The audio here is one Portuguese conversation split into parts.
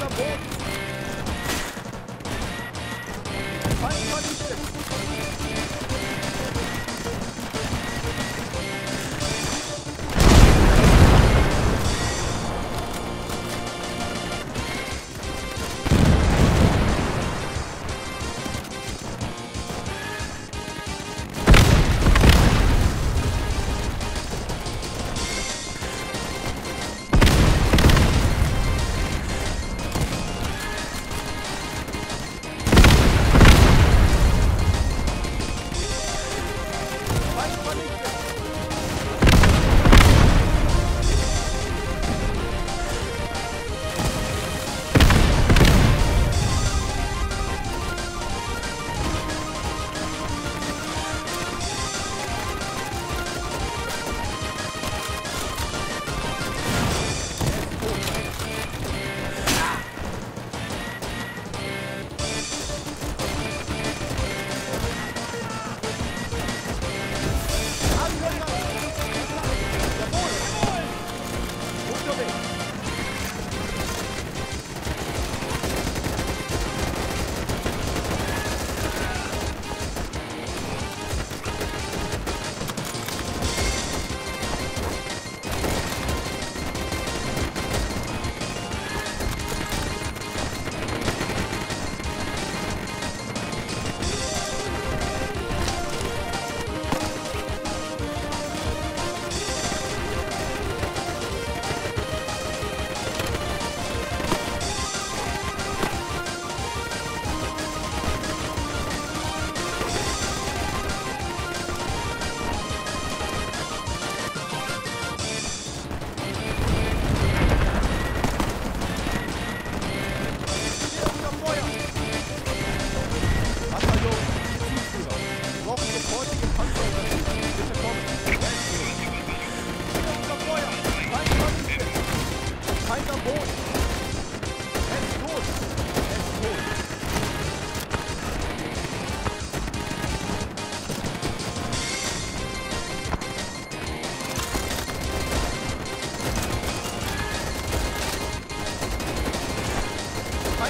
the board.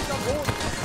mais ao.